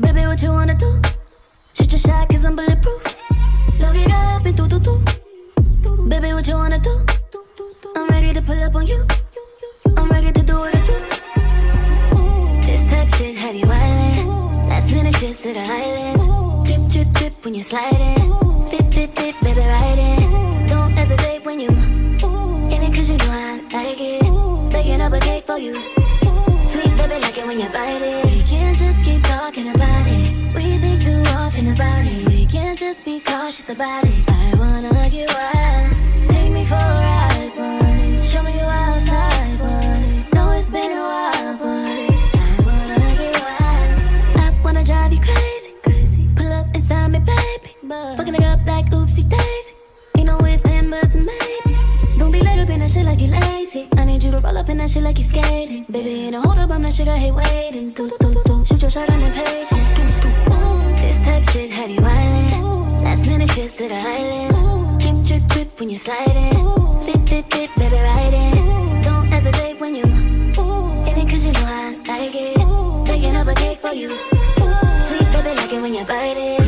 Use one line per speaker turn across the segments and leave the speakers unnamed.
Baby, what you wanna do? Shoot your shot, cause I'm bulletproof. Load it up and do do do. Baby, what you wanna do? I'm ready to pull up on you. I'm ready to do what I do. This type shit have you wildin'. Last minute trips to the islands. Drip, drip, drip when you're sliding. Fit, fit, fit, baby, ride in. Don't hesitate when you in it, cause you know I like it. Baking up a cake for you. Sweet baby, like it when you bite it. We can't just keep talking about I wanna get wild. Take me for a ride, boy. Show me you outside, boy. Know it's been a while, boy. I wanna get wild. I wanna drive you crazy, crazy. Pull up inside me, baby. Fucking it up like oopsie daisy. Then, buts, and maybes. Don't be laid up in that shit like you lazy. I need you to roll up in that shit like you skating. Baby, ain't no hold up, I'm that shit I hate waiting. Do, do, do, do. Shoot your shot, I'm impatient. Do, To the islands. Drip, drip, drip when you're sliding. Dip, dip, dip, baby, ride. Don't hesitate when you in it, cause you know I like it. Baking up a cake for you. Sweet baby, like it when you bite it.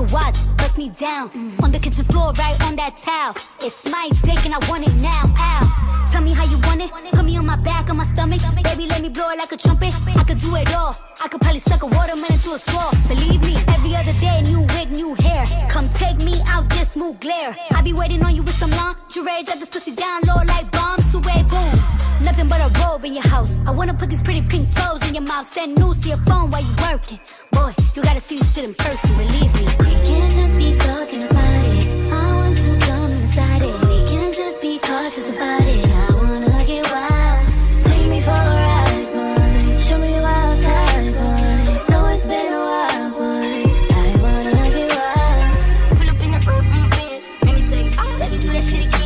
Round. Treat me like a watch, bust me down. Mm. On the kitchen floor, right on that towel. It's my dick and I want it now. Ow. Tell me how you want it. Put me on my back, on my stomach. Baby, let me blow it like a trumpet. I could do it all. I could probably suck a watermelon through a straw. Believe me, every other day, new wig, new hair. Come take me out this smooth glare. I be waiting on you with some lingerie. Drop this pussy down low like bombs. Away, boom nothing but a robe in your house. I wanna put these pretty pink toes in your mouth. Send news to your phone while you working. Boy, you gotta see this shit in person, believe me.
We can't just be talking about it. I want you to come inside it. We can't just be cautious about it. I wanna get wild. Take me for a ride, boy. Show me you outside, boy. Know it's been boy. I wanna get wild. Pull
up
in
the make mm, me
say, oh, let me do that shit again.